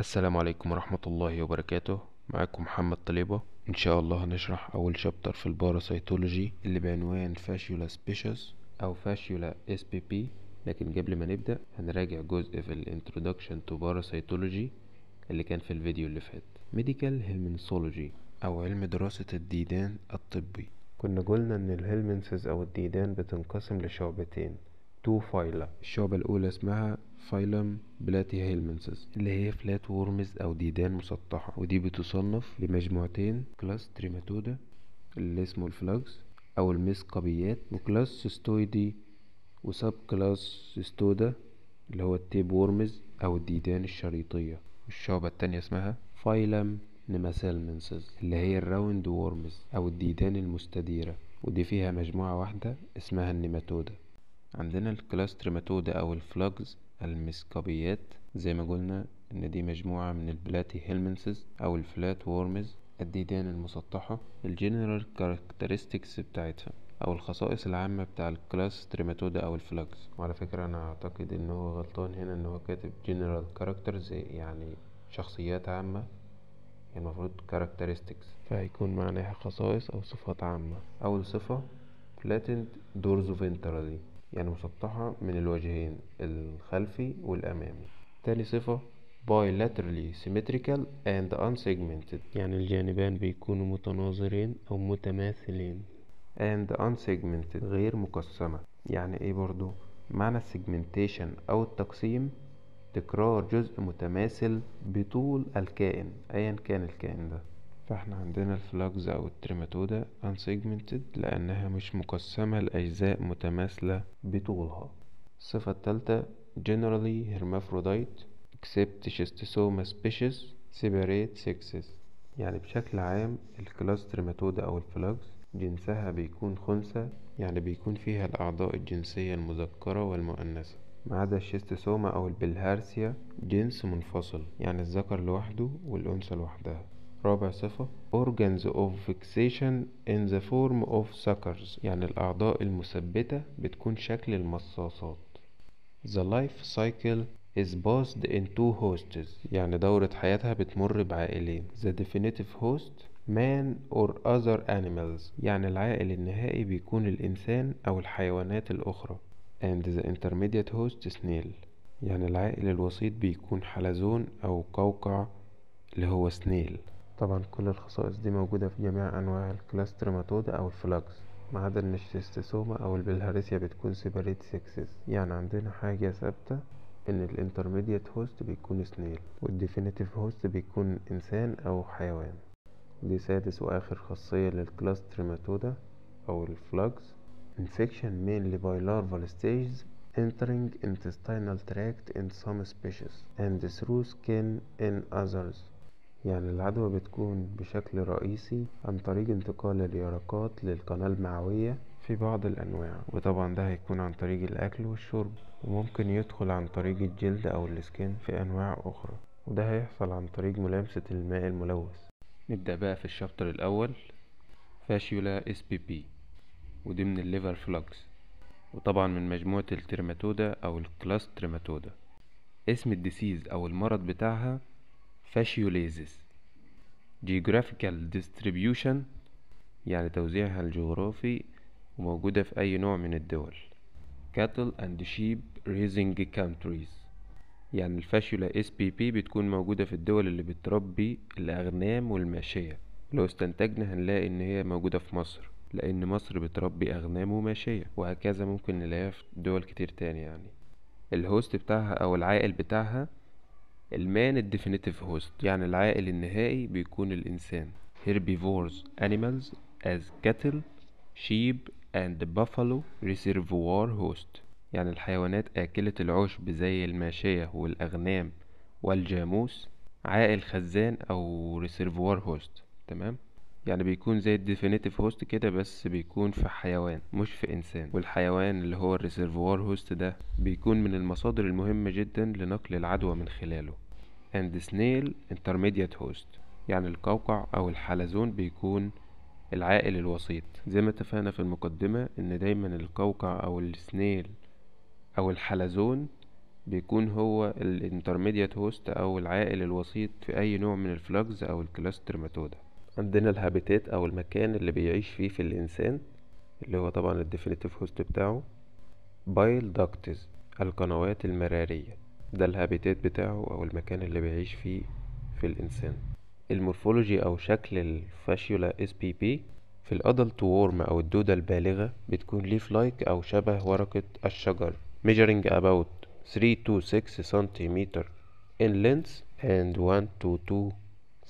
السلام عليكم ورحمة الله وبركاته. معاكم محمد طليبة. إن شاء الله هنشرح أول chapter في ال parasitology اللي بعنوان Fasciola species أو Fasciola spp لكن قبل ما نبدأ هنراجع جزء في ال introduction to parasitology اللي كان في الفيديو اللي فات. medical helminthology أو علم دراسة الديدان الطبي. كنا قلنا إن ال helminths أو الديدان بتنقسم لشعبتين two phyla الشعبة الأولى اسمها phylum Platyhelminthes اللي هي flat worms أو ديدان مسطحة. ودي بتصنف لمجموعتين class Trematoda اللي اسمه ال flukes أو المثقبيات و class Cestoidea و subclass Cestoda اللي هو ال tape worms أو الديدان الشريطية. الشعبة التانية اسمها phylum Nemathelminthes اللي هي ال round worms أو الديدان المستديرة. ودي فيها مجموعة واحدة اسمها النيماتودا. عندنا ال class Trematoda أو ال flukes المثقبيات زي ما قلنا إن دي مجموعة من ال Platyhelminthes أو ال flat worms الديدان المسطحة ال general characteristics بتاعتها أو الخصائص العامة بتاع ال class Trematoda أو ال flukes وعلى فكرة أنا أعتقد إن هو غلطان هنا إن هو كاتب general characters يعني شخصيات عامة يعني المفروض characteristics فهيكون معناها خصائص أو صفات عامة. أول صفة dorsoventrally يعني مسطحة من الوجهين الخلفي والأمامي. تاني صفة bilaterally symmetrical and unsegmented. يعني الجانبان بيكونوا متناظرين أو متماثلين. and unsegmented غير مقسمة. يعني إيه برضو؟ معنى ال segmentation أو التقسيم تكرار جزء متماثل بطول الكائن أيا كان الكائن ده. فاحنا عندنا ال flukes أو ال Trematoda unsegmented لانها مش مقسمة لأجزاء متماثلة بطولها. الصفة التالتة generally hermaphrodite except schistosoma species separate sexes. يعني بشكل عام ال class Trematoda أو ال flukes جنسها بيكون خنثى يعني بيكون فيها الأعضاء الجنسية المذكرة والمؤنثة. ما عدا الشيستوسوما أو البلهارسيا جنس منفصل يعني الذكر لوحده والأنثى لوحدها. رابع صفة organs of fixation in the form of suckers يعني الأعضاء المثبتة بتكون شكل المصاصات. The life cycle is passed in two hosts يعني دورة حياتها بتمر بعائلين. The definitive host man or other animals يعني العائل النهائي بيكون الإنسان أو الحيوانات الأخرى. And the intermediate host snail يعني العائل الوسيط بيكون حلزون أو قوقع اللي هو snail طبعا كل الخصائص دي موجودة في جميع أنواع ال class Trematoda أو ال flukes ما عدا إن ال Schistosoma أو البلهارسيا بتكون separate sexes يعني عندنا حاجة ثابتة إن ال intermediate host بيكون snail وال definitive host بيكون إنسان أو حيوان. دي سادس وآخر خاصية لل class Trematoda أو ال flukes infection mainly by larval stages entering intestinal tract in some species and through skin in others. يعني العدوى بتكون بشكل رئيسي عن طريق انتقال اليرقات للقناة المعوية في بعض الأنواع وطبعا ده هيكون عن طريق الأكل والشرب وممكن يدخل عن طريق الجلد أو السكين في أنواع أخرى وده هيحصل عن طريق ملامسة الماء الملوث. نبدأ بقى في ال chapter الأول Fasciola spp ودي من ال liver flukes وطبعا من مجموعة ال Trematoda أو ال class Trematoda اسم ال disease أو المرض بتاعها fascioliasis geographical distribution يعني توزيعها الجغرافي وموجودة في أي نوع من الدول. Cattle and sheep raising countries. يعني ال Fasciola spp بتكون موجودة في الدول اللي بتربي الأغنام والماشية. لو استنتجنا هنلاقي إن هي موجودة في مصر لأن مصر بتربي أغنام وماشية وهكذا ممكن نلاقيها في دول كتير تاني يعني. ال host بتاعها أو العائل بتاعها ال man ال definitive host يعني العائل النهائي بيكون الإنسان. herbivores animals as cattle sheep and buffalo reservoir host. يعني الحيوانات آكلة العشب زي الماشية والأغنام والجاموس عائل خزان أو reservoir host. تمام؟ يعني بيكون زي ال definitive host كده بس بيكون في حيوان مش في إنسان. والحيوان اللي هو ال reservoir host ده بيكون من المصادر المهمة جدا لنقل العدوى من خلاله. And snail intermediate host يعني القوقع أو الحلزون بيكون العائل الوسيط. زي ما اتفقنا في المقدمة إن دايما القوقع أو ال snail أو الحلزون بيكون هو ال intermediate host أو العائل الوسيط في أي نوع من ال flukes أو ال class Trematoda عندنا ال habitat أو المكان اللي بيعيش فيه في الإنسان اللي هو طبعا ال definitive host بتاعه bile ducts القنوات المرارية. ده ال habitat بتاعه أو المكان اللي بيعيش فيه في الإنسان. ال morphology أو شكل ال Fasciola spp في ال adult worm أو الدودة البالغة بتكون leaf like أو شبه ورقة الشجر. Measuring about 3 to 6 centimeter in length and 1 to 2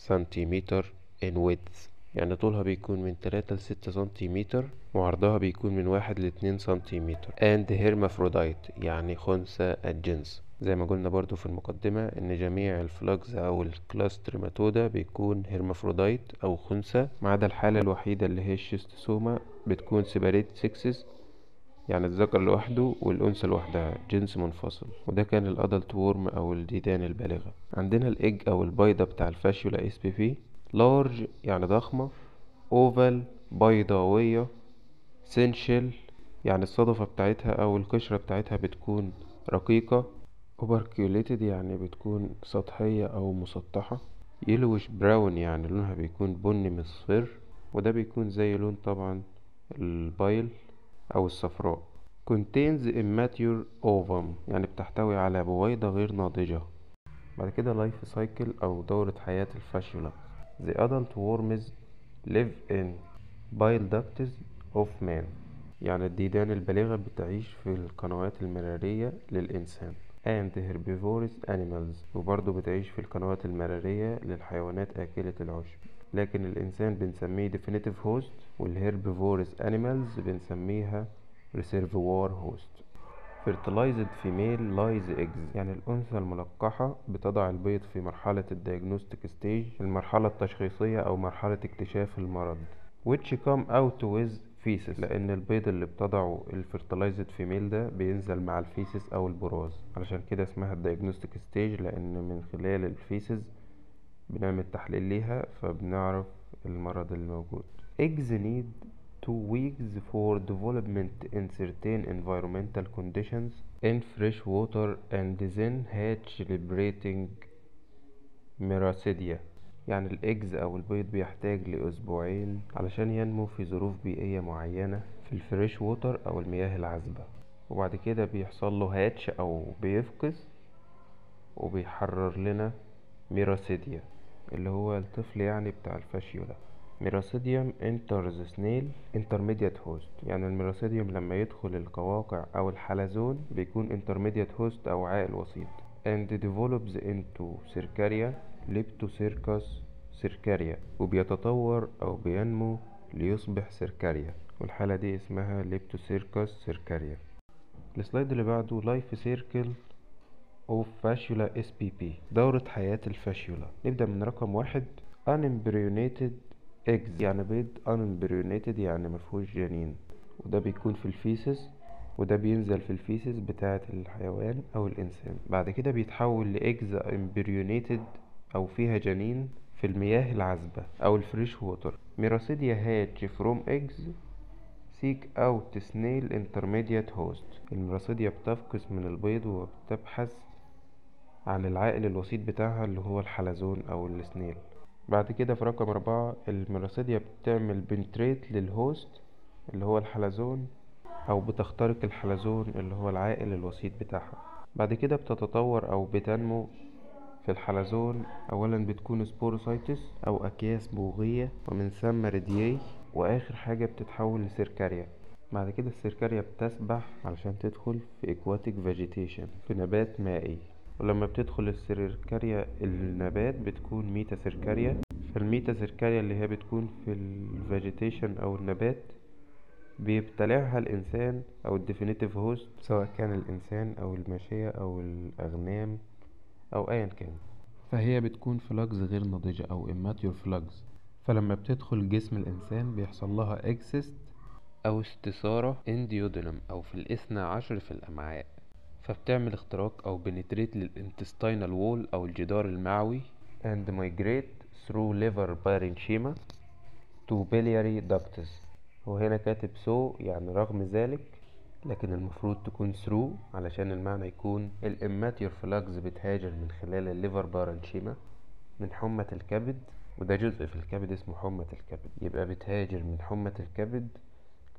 centimeter in width. يعني طولها بيكون من 3 ل 6 سنتيمتر وعرضها بيكون من 1 ل 2 سنتيمتر. and hermaphrodite يعني خنثى الجنس. زي ما قلنا برضو في المقدمة إن جميع ال flukes أو ال class Trematoda بيكون hermaphrodite أو خنثى. ما عدا الحالة الوحيدة اللي هي ال Schistosoma بتكون separate sexes يعني الذكر لوحده والأنثى لوحدها جنس منفصل. وده كان ال adult worm أو الديدان البالغة. عندنا الإج أو البيضة بتاع ال Fasciola spp large يعني ضخمة oval بيضاوية thin shell يعني الصدفة بتاعتها أو القشرة بتاعتها بتكون رقيقة operculated يعني بتكون سطحية أو مسطحة yellowish brown يعني لونها بيكون بني مصفر وده بيكون زي لون طبعا ال bile أو الصفراء. contains immature ovum يعني بتحتوي على بويضة غير ناضجة. بعد كده life cycle أو دورة حياة ال Fasciola. The adult worms live in bile ducts of man. يعني الديدان البالغة بتعيش في القنوات المرارية للإنسان. And herbivorous animals. وبرضه بتعيش في القنوات المرارية للحيوانات آكلة العشب. لكن الإنسان بنسميه definitive host وال herbivorous animals بنسميها reservoir host. Fertilized female lays eggs. يعني الأنثى الملقحة بتضع البيض في مرحلة ال diagnostic stage المرحلة التشخيصية أو مرحلة اكتشاف المرض which come out with feces. لأن البيض اللي بتضعه ال fertilized female ده بينزل مع ال feces أو البراز. علشان كده اسمها ال diagnostic stage لأن من خلال ال feces بنعمل تحليل ليها فبنعرف المرض الموجود eggs need two weeks for development in certain environmental conditions in fresh water and then hatch liberating miracidia يعني ال eggs أو البيض بيحتاج لأسبوعين علشان ينمو في ظروف بيئية معينة في ال fresh water أو المياه العذبة. وبعد كده بيحصل له hatch أو بيفقس وبيحرر لنا miracidia اللي هو الطفل يعني بتاع ال Fasciola miracidium enters snail intermediate host يعني ال miracidium لما يدخل القواقع أو الحلزون بيكون intermediate host أو عائل وسيط. And develops into cercaria leptocercus cercaria وبيتطور أو بينمو ليصبح سيركاريا والحالة دي اسمها leptocercus cercaria. ال slide اللي بعده life cycle of Fasciola spp دورة حياة ال Fasciola. نبدأ من رقم واحد unembryonated eggs يعني بيض unembryonated يعني مفهوش جنين. وده بيكون في ال feces وده بينزل في ال feces بتاعة الحيوان أو الإنسان. بعد كده بيتحول ل eggs embryonated أو فيها جنين في المياه العذبة أو ال fresh water miracidia hatch from eggs seek out snail intermediate host. ال miracidia بتفقس من البيض وبتبحث عن العائل الوسيط بتاعها اللي هو الحلزون أو ال snail. بعد كده في رقم أربعة ال miracidia بتعمل penetrate لل host اللي هو الحلزون أو بتخترق الحلزون اللي هو العائل الوسيط بتاعها. بعد كده بتتطور أو بتنمو في الحلزون. أولا بتكون sporocysts أو أكياس بوغية ومن ثم rediae وآخر حاجة بتتحول لسيركاريا. بعد كده السيركاريا بتسبح علشان تدخل في aquatic vegetation في نبات مائي. ولما بتدخل السيركاريا النبات بتكون metacercaria فال metacercaria اللي هي بتكون في ال vegetation أو النبات بيبتلعها الإنسان أو ال definitive host سواء كان الإنسان أو الماشية أو الأغنام أو ايا كان. فهي بتكون flukes غير ناضجة أو immature flukes فلما بتدخل جسم الإنسان بيحصل لها excyst أو استثارة in duodenum أو في الإثنى عشر في الأمعاء. فبتعمل اختراق أو penetrate لل intestinal wall أو الجدار المعوي and migrate through liver parenchyma to biliary ducts وهنا كاتب so يعني رغم ذلك لكن المفروض تكون through علشان المعنى يكون ال immature flukes بتهاجر من خلال ال liver parenchyma متن حمة الكبد وده جزء في الكبد اسمه حمة الكبد. يبقى بتهاجر من حمة الكبد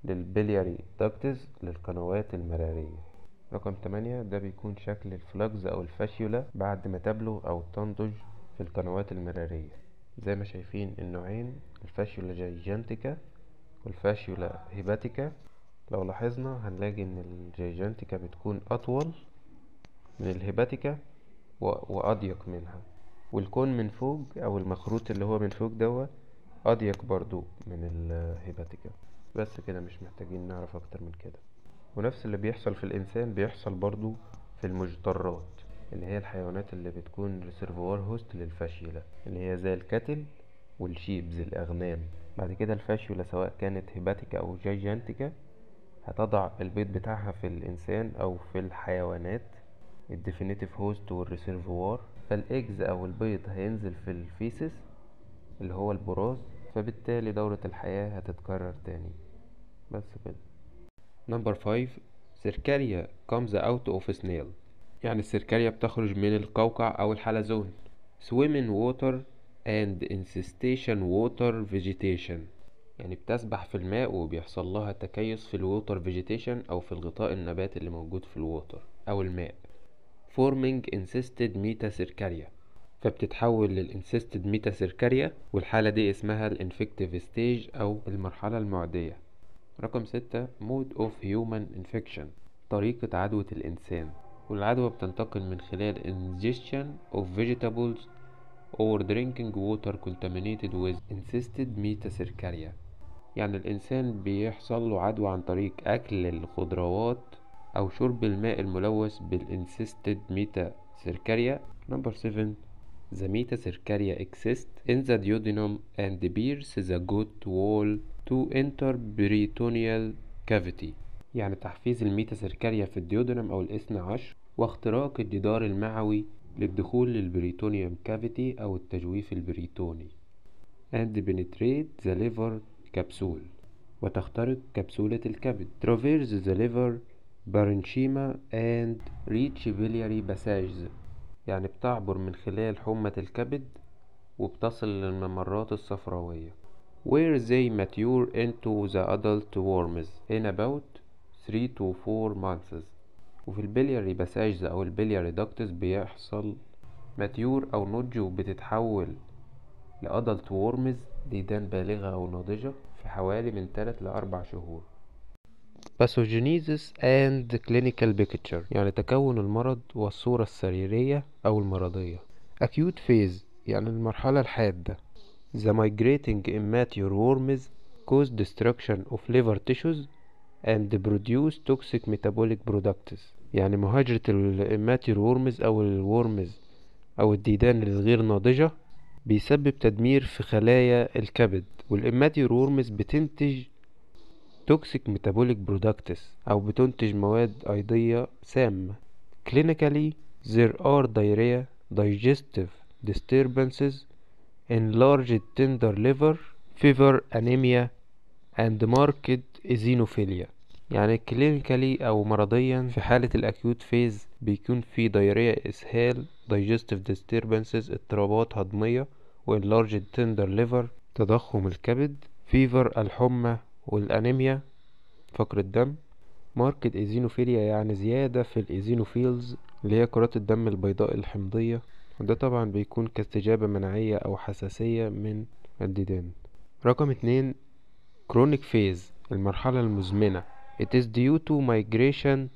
لل biliary ducts للقنوات المرارية. رقم تمانية ده بيكون شكل ال flukes أو ال Fasciola بعد ما تبلغ أو تنضج في القنوات المرارية. زي ما شايفين النوعين ال Fasciola gigantica وال Fasciola hepatica. لو لاحظنا هنلاقي إن ال gigantica بتكون أطول من ال hepatica وأضيق منها. وال cone من فوق أو المخروط اللي هو من فوق دوا أضيق برضو من ال hepatica. بس كده مش محتاجين نعرف أكتر من كده. ونفس اللي بيحصل في الإنسان بيحصل برضو في المجترات اللي هي الحيوانات اللي بتكون reservoir host لل Fasciola اللي هي زي ال cattle وال sheeps الأغنام. بعد كده ال Fasciola سواء كانت hepatica أو gigantica هتضع البيض بتاعها في الإنسان أو في الحيوانات ال definitive host وال reservoir فال eggs أو البيض هينزل في ال feces اللي هو البراز فبالتالي دورة الحياة هتتكرر تاني. بس كده. number five cercaria comes out of snail. يعني السيركاريا بتخرج من القوقع أو الحلزون. Swim in water and encystation water vegetation. يعني بتسبح في الماء وبيحصل لها تكيس في ال water vegetation أو في الغطاء النباتي اللي موجود في ال water أو الماء. Forming encysted metacercaria فبتتحول لل encysted metacercaria والحالة دي اسمها ال infective stage أو المرحلة المعدية. رقم ستة mode of human infection طريقة عدوى الإنسان والعدوى بتنتقل من خلال ingestion of vegetables or drinking water contaminated with encysted metacercaria يعني الإنسان بيحصل له عدوى عن طريق أكل الخضروات أو شرب الماء الملوث بال encysted metacercaria number 7 The metacercaria excyst in the duodenum and pierce the gut wall to enter peritoneal cavity يعني تحفيز ال metacercaria في ال duodenum أو الاثنى عشر واختراق الجدار المعوي للدخول لل peritoneum cavity أو التجويف البريتوني. And penetrate the liver capsule وتخترق كبسولة الكبد. Traverse the liver parenchyma and reach biliary passages يعني بتعبر من خلال حمة الكبد وبتصل للممرات الصفراوية. Where they mature into the adult worms in about 3 to 4 months. وفي ال biliary passages أو ال biliary ducts بيحصل mature أو نضج وبتتحول ل adult worms ديدان بالغة أو ناضجة في حوالي من 3 لأربع شهور. Pathogenesis and clinical picture. يعني تكون المرض والصورة السريرية أو المرضية. Acute phase يعني المرحلة الحادة. The migrating immature worms cause destruction of liver tissues and produce toxic metabolic products يعني مهاجرة ال immature worms أو ال worms أو الديدان الغير ناضجة بيسبب تدمير في خلايا الكبد وال immature worms بتنتج toxic metabolic products أو بتنتج مواد أيضية سامة clinically there are diarrhea digestive disturbances enlarged tender liver fever anemia and marked eosinophilia. يعني clinically أو مرضيا في حالة ال acute phase بيكون في diarrhea إسهال digestive disturbances اضطرابات هضمية و enlarged tender liver تضخم الكبد fever الحمى والأنيميا فقر الدم. marked eosinophilia يعني زيادة في ال eosinophils اللي هي كرات الدم البيضاء الحمضية. وده طبعا بيكون كاستجابة مناعية أو حساسية من الديدان. رقم اتنين chronic phase المرحلة المزمنة. It is due to migration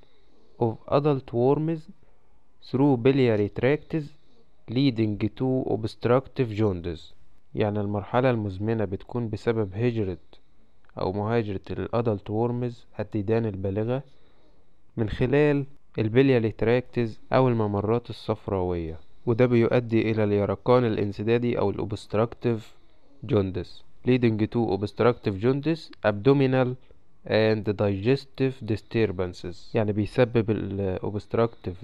of adult worms through biliary tracts leading to obstructive jaundice. يعني المرحلة المزمنة بتكون بسبب هجرة أو مهاجرة الأدلت وورمز الديدان البالغة من خلال ال biliary tracts أو الممرات الصفراوية. وده بيؤدي إلى اليرقان الانسدادي أو ال obstructive jaundice leading to obstructive jaundice abdominal and digestive disturbances. يعني بيسبب ال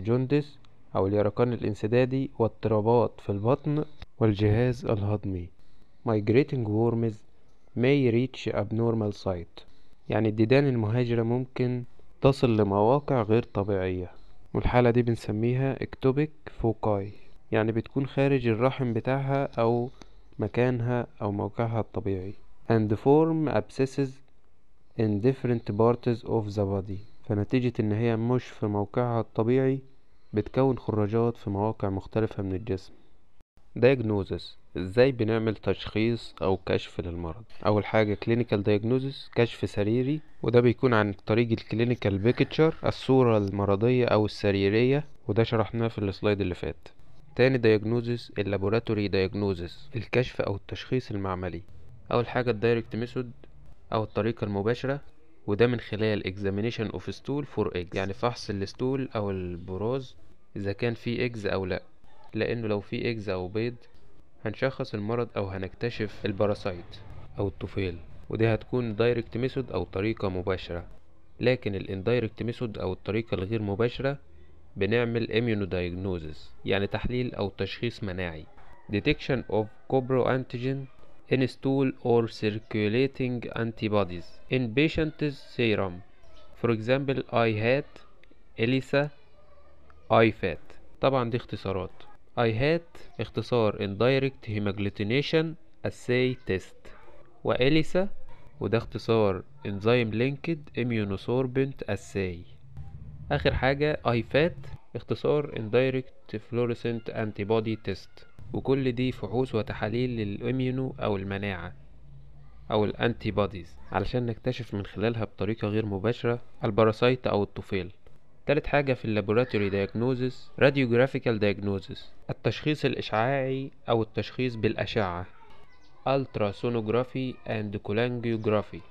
jaundice أو اليرقان الانسدادي واضطرابات في البطن والجهاز الهضمي. migrating worms may reach abnormal site. يعني الديدان المهاجرة ممكن تصل لمواقع غير طبيعية. والحالة دي بنسميها ectopic foci يعني بتكون خارج الرحم بتاعها أو مكانها أو موقعها الطبيعي. And form abscesses in different parts of the body. فنتيجة إن هي مش في موقعها الطبيعي بتكون خراجات في مواقع مختلفة من الجسم. Diagnosis. إزاي بنعمل تشخيص أو كشف للمرض؟ أول حاجة clinical diagnosis كشف سريري وده بيكون عن طريق ال clinical picture الصورة المرضية أو السريرية وده شرحناه في ال slide اللي فات. تاني diagnosis ال laboratory diagnosis الكشف أو التشخيص المعملي. أول حاجة ال direct method أو الطريقة المباشرة وده من خلال examination of stool for eggs. يعني فحص ال stool أو البراز إذا كان فيه eggs أو لأ. لأنه لو في eggs أو بيض هنشخص المرض أو هنكتشف ال parasite أو الطفيل. ودي هتكون direct method أو طريقة مباشرة. لكن ال indirect method أو الطريقة الغير مباشرة بنعمل immunodiagnosis يعني تحليل أو تشخيص مناعي detection of cobro antigen in stool or circulating antibodies in patient's serum for example I had ELISA IFAT طبعا دي اختصارات I had اختصار Indirect Hemagglutination Assay Test وإليسا وده اختصار Enzyme Linked Immunosorbent Assay آخر حاجة IFAT اختصار Indirect Fluorescent Antibody Test. وكل دي فحوص وتحاليل لل immuno أو المناعة أو ال antibodies علشان نكتشف من خلالها بطريقة غير مباشرة ال parasite أو الطفيل. تالت حاجة في ال laboratory diagnosis radiographical diagnosis التشخيص الإشعاعي أو التشخيص بالأشعة. ultrasonography and cholangiography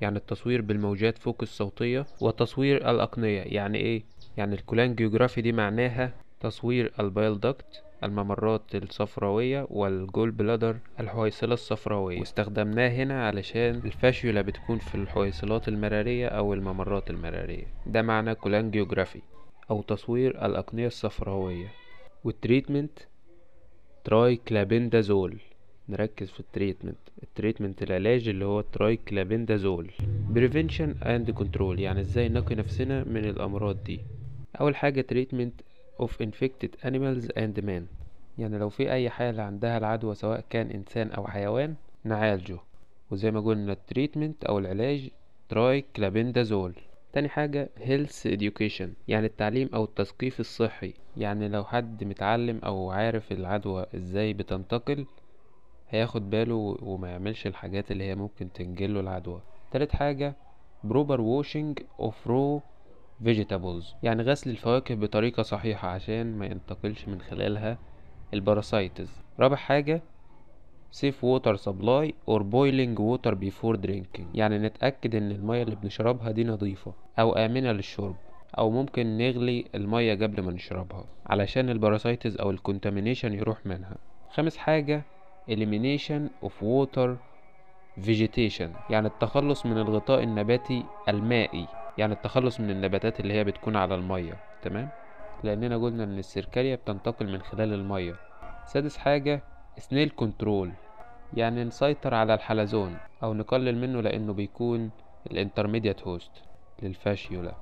يعني التصوير بالموجات فوق الصوتية وتصوير الأقنية يعني إيه؟ يعني ال cholangiography دي معناها تصوير ال bile duct الممرات الصفراوية وال gall bladder الحويصلة الصفراوية. واستخدمناه هنا علشان ال Fasciola بتكون في الحويصلات المرارية أو الممرات المرارية. ده معنى cholangiography أو تصوير الأقنية الصفراوية. وال treatment triclabendazole نركز في ال treatment. ال treatment العلاج اللي هو triclabendazole prevention and control يعني إزاي نقي نفسنا من الأمراض دي. أول حاجة treatment of infected animals and men. يعني لو في أي حالة عندها العدوى سواء كان إنسان أو حيوان نعالجه. وزي ما قلنا ال treatment أو العلاج triclabendazole تاني حاجة health education يعني التعليم أو التثقيف الصحي. يعني لو حد متعلم أو عارف العدوى إزاي بتنتقل هياخد باله وما يعملش الحاجات اللي هي ممكن تنقله العدوى. تالت حاجة proper washing of raw vegetables. يعني غسل الفواكه بطريقة صحيحة عشان ما ينتقلش من خلالها ال parasites رابع حاجة safe water supply or boiling water before drinking. يعني نتأكد إن المية اللي بنشربها دي نظيفة أو آمنة للشرب أو ممكن نغلي المية قبل ما نشربها علشان ال parasites أو ال contamination يروح منها. خامس حاجة elimination of water vegetation يعني التخلص من الغطاء النباتي المائي يعني التخلص من النباتات اللي هي بتكون على المية تمام؟ لأننا قلنا إن السيركاليا بتنتقل من خلال المية. سادس حاجة snail control يعني نسيطر على الحلزون أو نقلل منه لأنه بيكون ال intermediate host لل Fasciola.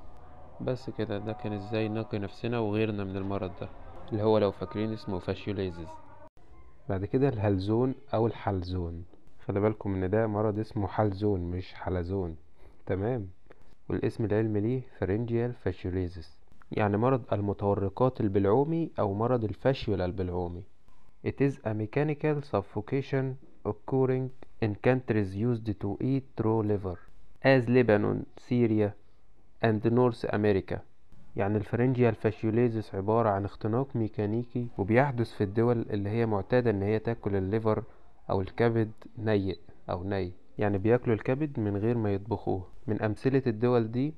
بس كده ده كان إزاي نقي نفسنا وغيرنا من المرض ده اللي هو لو فاكرين اسمه fascioliasis بعد كده الهلزون أو الحلزون. خلي بالكم إن ده مرض اسمه هلزون مش حلزون. تمام؟ والاسم العلمي ليه pharyngeal fascioliasis يعني مرض المتورقات البلعومي أو مرض ال Fasciola البلعومي. It is a mechanical suffocation occurring in countries used to eat raw liver. As Lebanon, Syria and North America. يعني ال pharyngeal fascioliasis عبارة عن اختناق ميكانيكي وبيحدث في الدول اللي هي معتادة إن هي تاكل ال liver أو الكبد نيء أو ني. يعني بياكلوا الكبد من غير ما يطبخوه. من أمثلة الدول دي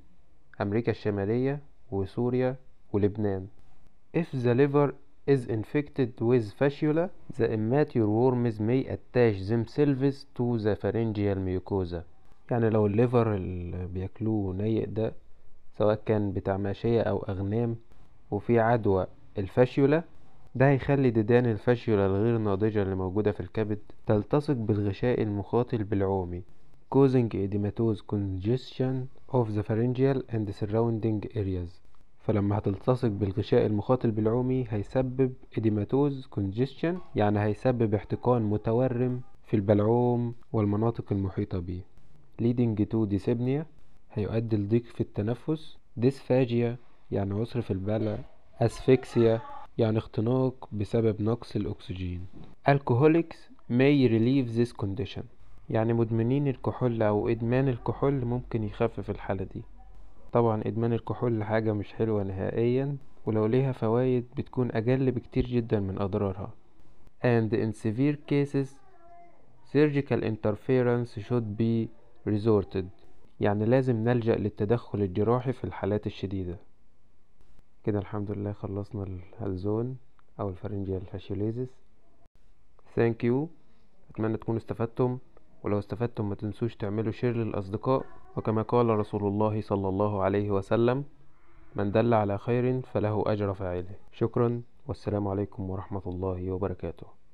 أمريكا الشمالية وسوريا ولبنان. If the liver is infected with Fasciola the immature worms may attach themselves to the pharyngeal mucosa. يعني لو الليفر اللي بياكلوه نيء ده سواء كان بتاع ماشية أو أغنام وفي عدوى الفاشيولا. ده هيخلي ديدان الفاشيولا الغير ناضجة اللي موجودة في الكبد تلتصق بالغشاء المخاطي البلعومي causing edematous congestion of the pharyngeal and surrounding areas. فلما هتلتصق بالغشاء المخاطي البلعومي هيسبب edematous congestion يعني هيسبب احتقان متورم في البلعوم والمناطق المحيطة به leading to dyspnea. هيؤدي لضيق في التنفس dysphagia يعني عسر في البلع asphyxia يعني اختناق بسبب نقص الأكسجين. alcoholics may relieve this condition. يعني مدمنين الكحول أو إدمان الكحول ممكن يخفف الحالة دي. طبعا إدمان الكحول حاجة مش حلوة نهائيا ولو ليها فوائد بتكون أقل بكتير جدا من أضرارها. and in severe cases surgical interference should be resorted. يعني لازم نلجأ للتدخل الجراحي في الحالات الشديدة. كده الحمد لله خلصنا الهلزون أو ال pharyngeal fascioliasis thank you أتمنى تكونوا استفدتم. ولو استفدتم ما تنسوش تعملوا share للأصدقاء. وكما قال رسول الله صلى الله عليه وسلم من دل على خير فله أجر فاعله. شكرا. والسلام عليكم ورحمة الله وبركاته.